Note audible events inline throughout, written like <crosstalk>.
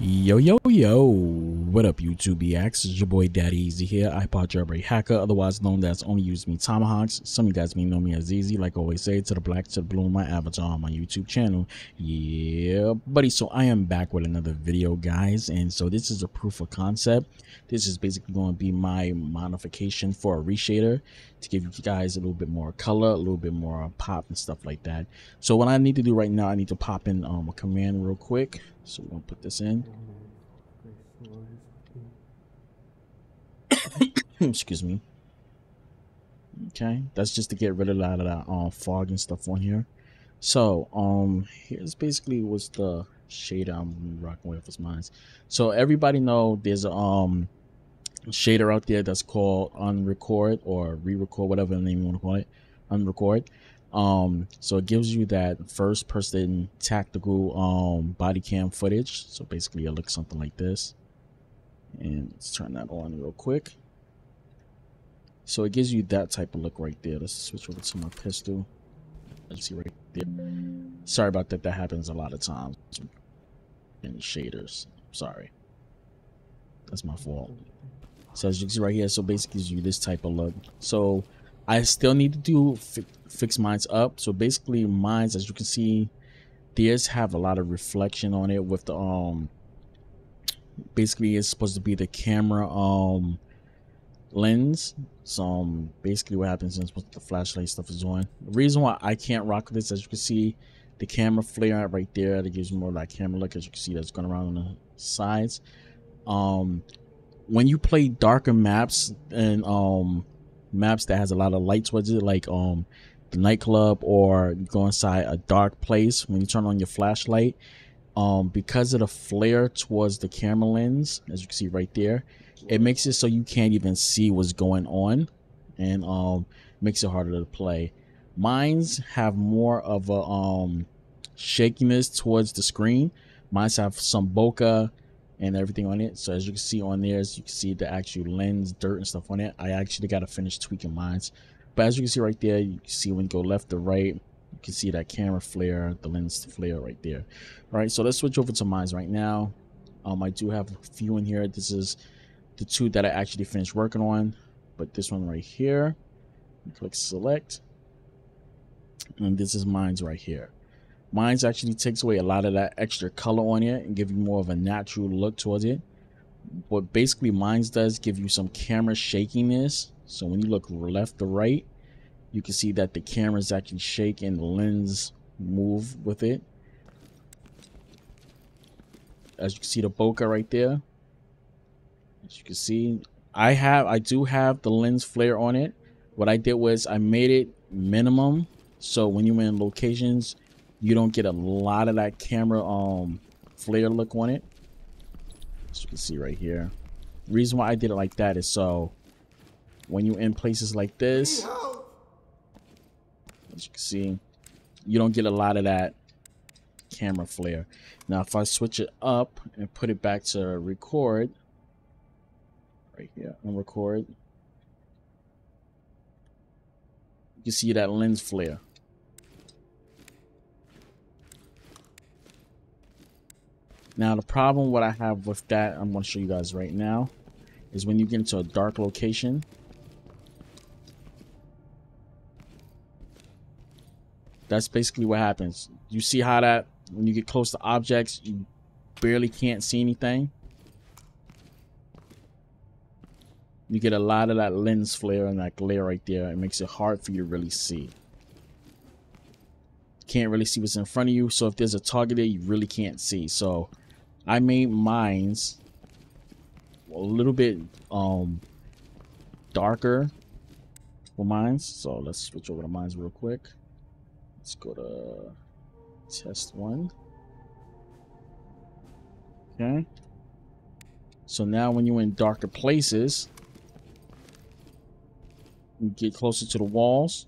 Yo, yo, yo. What up, YouTube BX? It's your boy Daddy Easy here, iPod Jailbreak Hacker, otherwise known as Only Use Me Tomahawks. Some of you guys may know me as Easy, like I always say, to the black, to the blue, my avatar on my YouTube channel. Yeah, buddy. So I am back with another video, guys. And so this is a proof of concept. This is basically going to be my modification for a reshader to give you guys a little bit more color, a little bit more pop and stuff like that. So what I need to do right now, I need to pop in um, a command real quick. So we're to put this in. <coughs> Excuse me. Okay, that's just to get rid of a lot of that um, fog and stuff on here. So um, here's basically what's the shader I'm rocking with as mine. So everybody know there's um shader out there that's called unrecord or re-record, whatever the name you want to call it, unrecord. Um, so it gives you that first person tactical um body cam footage. So basically it looks something like this. And let's turn that on real quick. So it gives you that type of look right there. Let's switch over to my pistol. Let's see right there. Sorry about that. That happens a lot of times in shaders. Sorry. That's my fault. So as you can see right here, so basically gives you this type of look. So I still need to do fi fix mines up. So basically mines, as you can see, theirs have a lot of reflection on it with the um. Basically, it's supposed to be the camera um lens. So um, basically, what happens is the flashlight stuff is on. The reason why I can't rock this, as you can see, the camera flare right there that gives more like camera look. As you can see, that's going around on the sides. Um, when you play darker maps and um maps that has a lot of light towards it, like um the nightclub or you go inside a dark place, when you turn on your flashlight, um because of the flare towards the camera lens, as you can see right there, it makes it so you can't even see what's going on, and um makes it harder to play. Mines have more of a um shakiness towards the screen. Mines have some bokeh and everything on it. So as you can see on there, as you can see the actual lens, dirt and stuff on it. I actually got to finish tweaking mines. But as you can see right there, you can see when you go left to right, you can see that camera flare, the lens flare right there. All right, so let's switch over to mines right now. Um, I do have a few in here. This is the two that I actually finished working on. But this one right here, click select. And this is mines right here. Mines actually takes away a lot of that extra color on it and give you more of a natural look towards it. What basically Mines does give you some camera shakiness. So when you look left to right, you can see that the camera is actually shaking and the lens move with it. As you can see the bokeh right there. As you can see, I have I do have the lens flare on it. What I did was I made it minimum. So when you're in locations, you don't get a lot of that camera um flare look on it. As you can see right here. Reason why i did it like that is so when you're in places like this as you can see you don't get a lot of that camera flare. Now if i switch it up and put it back to record right here and record you can see that lens flare Now, the problem what I have with that, I'm going to show you guys right now, is when you get into a dark location, that's basically what happens. You see how that, when you get close to objects, you barely can't see anything? You get a lot of that lens flare and that glare right there. It makes it hard for you to really see. Can't really see what's in front of you. So if there's a target there, you really can't see. So I made mines a little bit um darker for mines. So let's switch over to mines real quick. Let's go to test one. Okay. So now when you're in darker places, you get closer to the walls,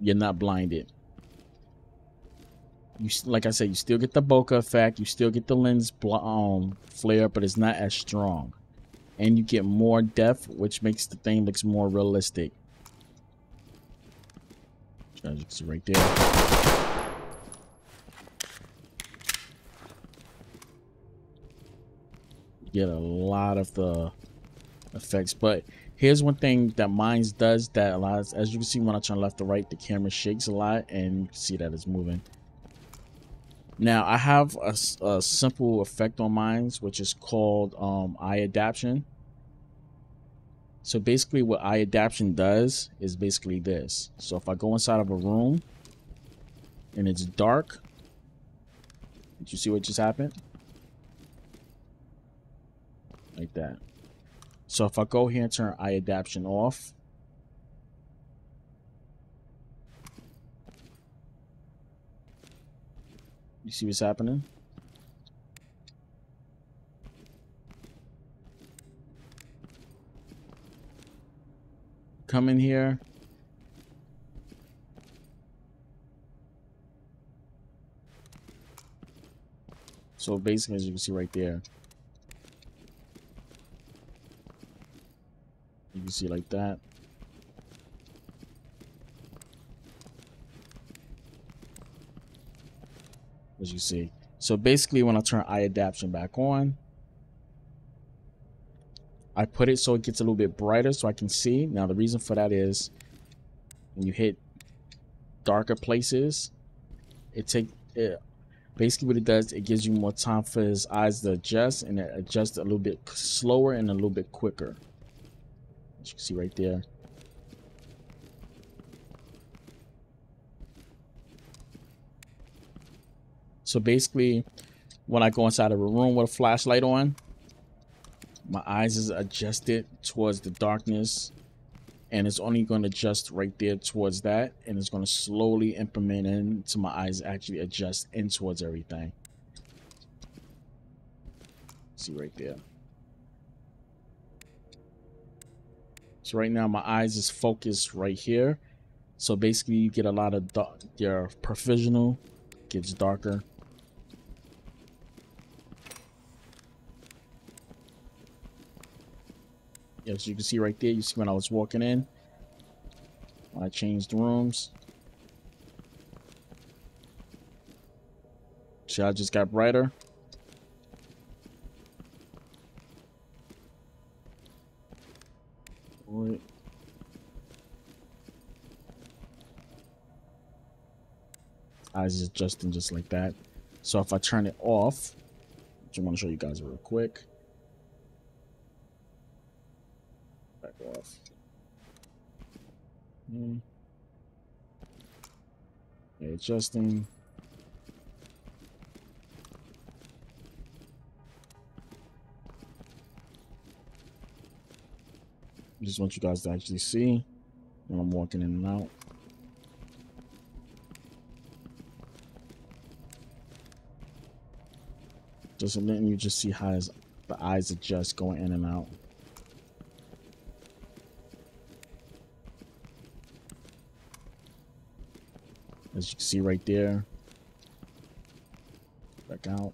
you're not blinded you like I said, you still get the bokeh effect, you still get the lens um, flare, but it's not as strong, and you get more depth, which makes the thing looks more realistic. See right there. get a lot of the effects. But here's one thing that Mines does that allows, as you can see when I turn left to right, the camera shakes a lot and see that it's moving. Now I have a, a simple effect on Mines, which is called um, eye adaptation. So basically what eye adaptation does is basically this. So if I go inside of a room and it's dark, did you see what just happened? Like that. So if I go here and turn eye adaptation off, you see what's happening? come in here. So basically, as you can see right there, you can see like that. As you see. So basically, when I turn eye adaptation back on, I put it so it gets a little bit brighter so I can see. Now the reason for that is when you hit darker places, it take it, basically what it does, it gives you more time for his eyes to adjust and it adjusts a little bit slower and a little bit quicker. As you can see right there. So basically, when I go inside of a room with a flashlight on, my eyes is adjusted towards the darkness and it's only going to adjust right there towards that and it's going to slowly implement into my eyes actually adjust in towards everything. See right there. So right now my eyes is focused right here. So basically you get a lot of your professional gets darker as you can see right there you see when I was walking in I changed rooms. See I just got brighter. Eyes adjusting just like that. So if I turn it off which I want to show you guys real quick off. Mm. Okay, adjusting. just want you guys to actually see when I'm walking in and out. Just letting you just see how his, the eyes adjust going in and out. As you can see right there. Back out.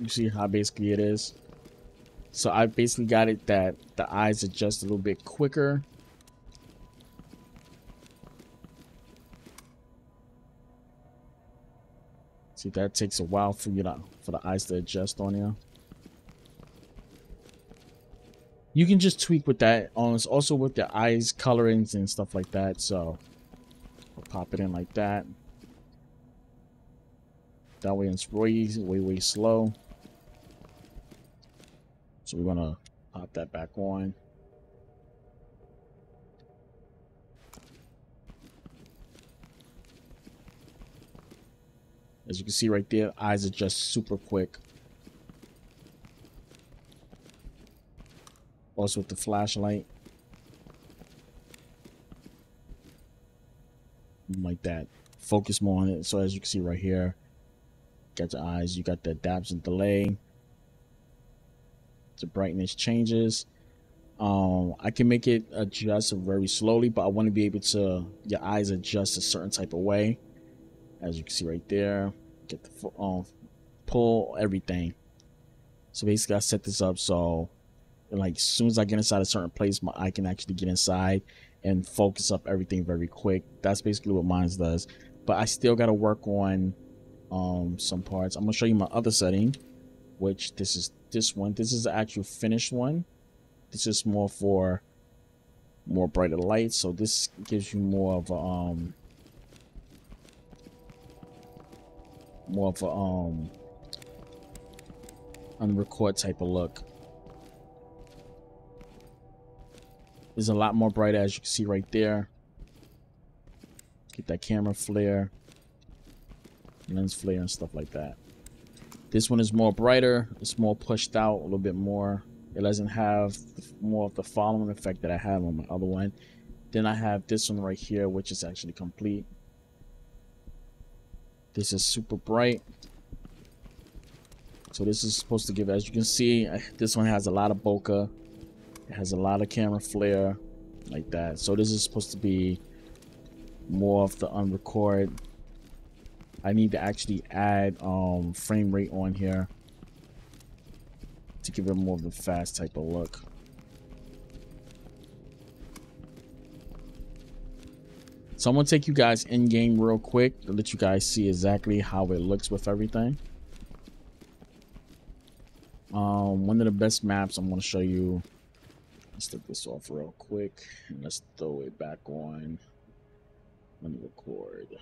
You see how basically it is. So I basically got it that the eyes adjust a little bit quicker. See, that takes a while for you to, for the eyes to adjust on you. You can just tweak with that on also with the eyes colorings and stuff like that so will pop it in like that. That way it's way way way slow. So we're gonna pop that back on. As you can see right there eyes adjust super quick With the flashlight. Like that. Focus more on it. So as you can see right here, got the eyes, you got the adaptation delay. The brightness changes. Um, I can make it adjust very slowly, but I want to be able to your eyes adjust a certain type of way. As you can see right there, get the um, pull everything. So basically, I set this up so like as soon as I get inside a certain place, my I can actually get inside and focus up everything very quick. That's basically what mine does. But I still got to work on um, some parts. I'm gonna show you my other setting, which this is this one. This is the actual finished one. This is more for more brighter light. So this gives you more of a um more of a um unrecord type of look. Is a lot more bright as you can see right there. Get that camera flare, lens flare and stuff like that. This one is more brighter. It's more pushed out a little bit more. It doesn't have more of the following effect that I have on my other one. Then I have this one right here, which is actually complete. This is super bright. So this is supposed to give, as you can see, this one has a lot of bokeh. Has a lot of camera flare like that. So this is supposed to be more of the unrecord. I need to actually add um, frame rate on here to give it more of a fast type of look. So I'm gonna take you guys in game real quick to let you guys see exactly how it looks with everything. Um, one of the best maps I'm gonna show you Let's take this off real quick and let's throw it back on. Let me record.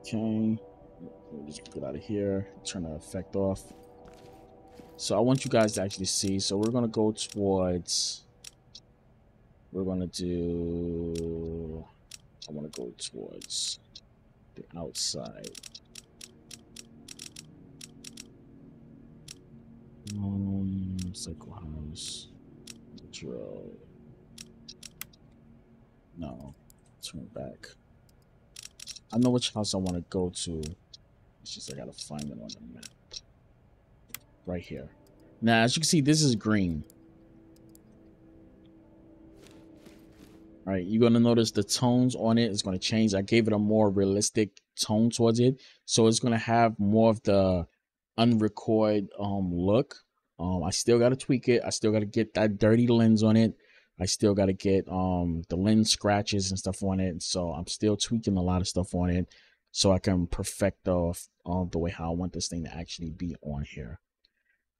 Okay. We'll just get out of here. Turn the effect off. So I want you guys to actually see. So we're gonna go towards. We're gonna do. I want to go towards the outside. Um, Psycho House. Drill. No. Turn back. I know which house I want to go to. It's just I gotta find it on the map. Right here. Now, as you can see, this is green. All right, you're gonna notice the tones on it is gonna change. I gave it a more realistic tone towards it, so it's gonna have more of the unrecord um look. Um, I still got to tweak it. I still got to get that dirty lens on it. I still got to get um the lens scratches and stuff on it. So I'm still tweaking a lot of stuff on it so I can perfect off uh, the way how I want this thing to actually be on here.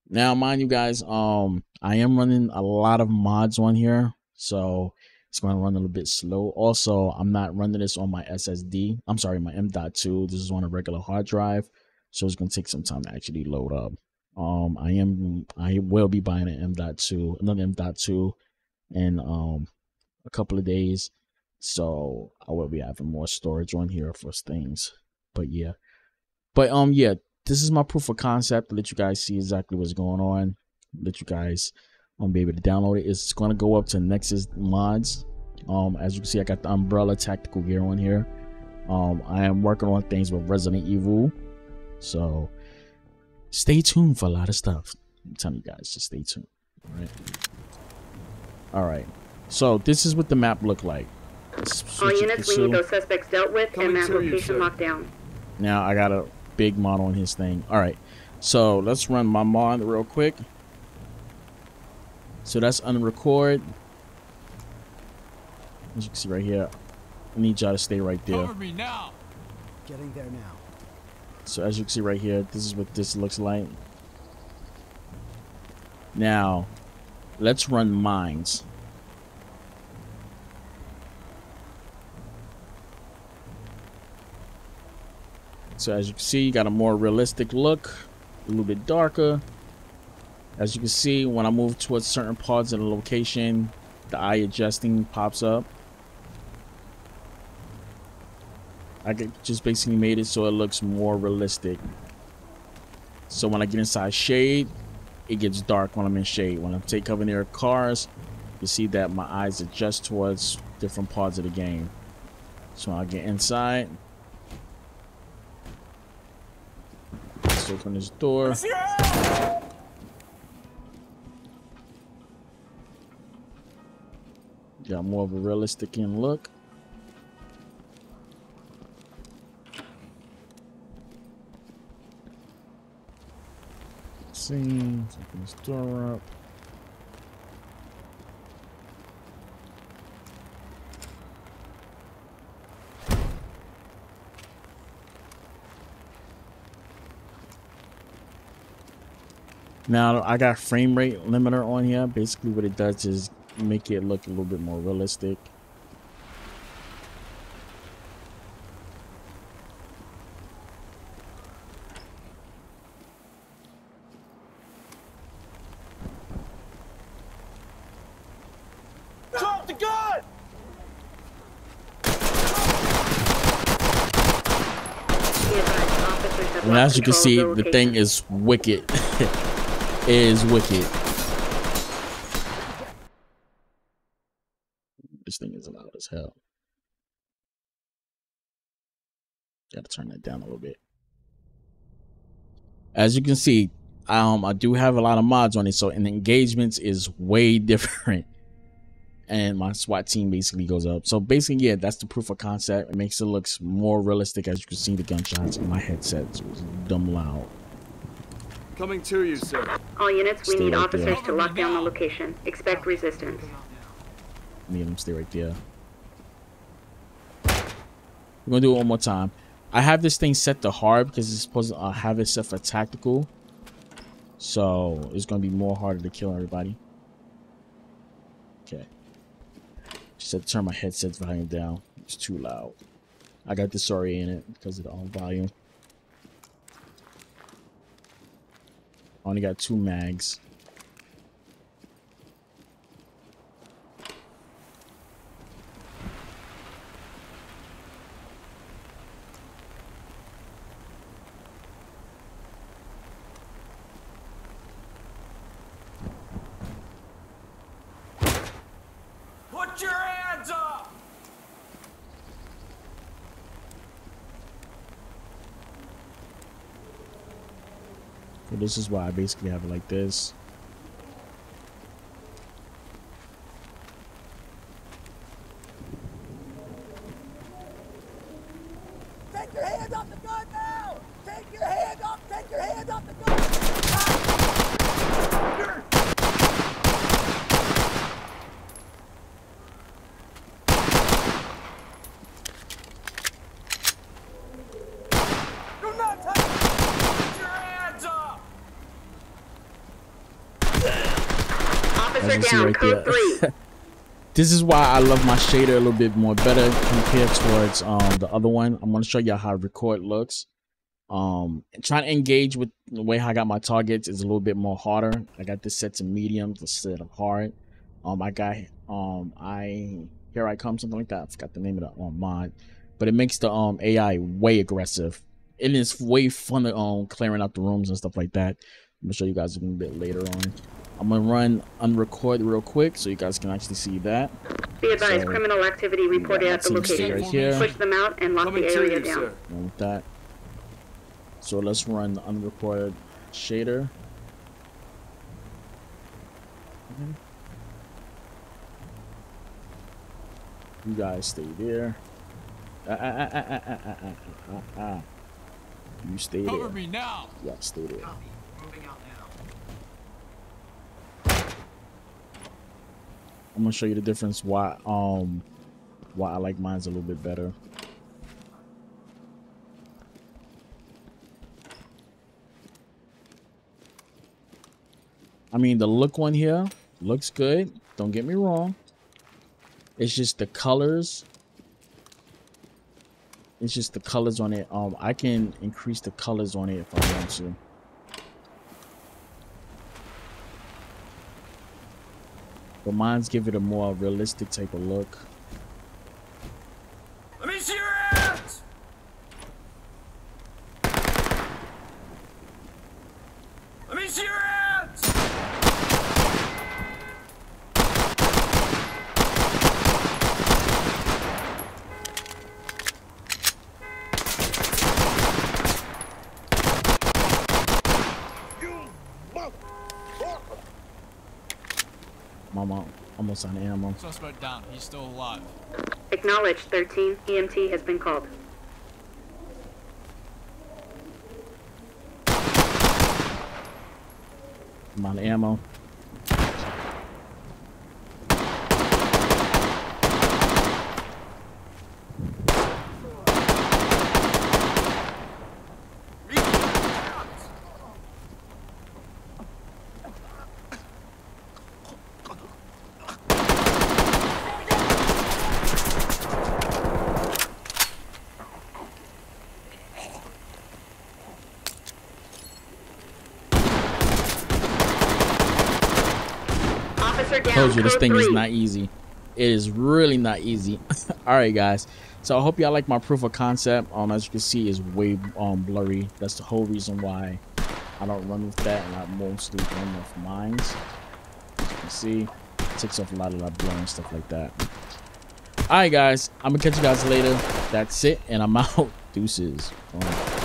Now, mind you guys, um, I am running a lot of mods on here, so it's going to run a little bit slow. Also, I'm not running this on my SSD. I'm sorry, my M.2. This is on a regular hard drive. So it's going to take some time to actually load up. Um, I am, I will be buying an M.2, another M.2 in, um, a couple of days. So I will be having more storage on here for things. But yeah, but, um, yeah, this is my proof of concept to let you guys see exactly what's going on. Let you guys, um, be able to download it. It's going to go up to Nexus mods. Um, as you can see, I got the umbrella tactical gear on here. Um, I am working on things with Resident Evil so stay tuned for a lot of stuff. I'm telling you guys, just stay tuned. All right. All right. So this is what the map looked like. All units, we need those suspects dealt with Coming and that location locked down. Now I got a big mod on his thing. All right. So let's run my mod real quick. So that's unrecord. As you can see right here, I need y'all to stay right there. Cover me now. Getting there now. So as you can see right here, this is what this looks like. Now, let's run mines. So as you can see, you got a more realistic look, a little bit darker. As you can see, when I move towards certain parts of the location, the eye adjusting pops up. I just basically made it so it looks more realistic. So when I get inside shade, it gets dark when I'm in shade. When I take cover near cars, you see that my eyes adjust towards different parts of the game. So when I get inside. Let's open this door. Got more of a realistic in look. magazines. So I up. Now I got frame rate limiter on here. Basically what it does is make it look a little bit more realistic. As you can see, the thing is wicked. <laughs> is wicked. This thing is loud as hell. Gotta turn that down a little bit. As you can see, um, I do have a lot of mods on it, so and engagements is way <laughs> different. And my SWAT team basically goes up. So basically, yeah, that's the proof of concept. It makes it looks more realistic as you can see the gunshots in my headset. So it's dumb loud. Coming to you, sir. All units, we need right officers there. to lock down the location. Expect resistance. Me and him stay right there. We're gonna do it one more time. I have this thing set to hard because it's supposed to uh, have it set for tactical. So it's gonna be more harder to kill everybody. Okay. To turn my headset volume down. It's too loud. I got disoriented because of the um, volume. Only got two mags. Put your hands up! This is why I basically have it like this. Take your hands off the gun now! Take your hands off! Take your hands off the gun! Do not touch me! Put your hands up! See right there. 3. <laughs> This is why I love my shader a little bit more better compared towards um the other one. I'm gonna show you how record looks. Um, trying to engage with the way I got my targets is a little bit more harder. I got this set to medium instead of hard. Um, I got um I here I come something like that. I forgot the name of the um, mod, but it makes the um AI way aggressive. It is way funner um clearing out the rooms and stuff like that. I'm gonna show you guys a little bit later on. I'm gonna run unrecord real quick so you guys can actually see that. Be advised, so, criminal activity reported at the location. Right Push them out and lock Coming the area you, down. With that. So let's run the unrecorded shader. You guys stay there. Ah, ah, ah, you stay Cover there. Cover me now. Yeah, stay there. I'm gonna show you the difference why um why I like mine's a little bit better. I mean the look one here looks good. Don't get me wrong. It's just the colors. It's just the colors on it. Um I can increase the colors on it if I want to. But mine's give it a more realistic type of look. Let me see your hands! Let me see your hands! Mama, almost on ammo. Suspect down. He's still alive. Acknowledged, 13. EMT has been called. I'm on ammo. Suppressor down. Told you this thing is not easy. It is really not easy. <laughs> All right, guys. So I hope y'all like my proof of concept. Um, as you can see, is way um blurry. That's the whole reason why I don't run with that, and I mostly run with mines. As you can see, it takes off a lot of that blur and stuff like that. All right, guys. I'm gonna catch you guys later. That's it, and I'm <laughs> out. Deuces. Boom.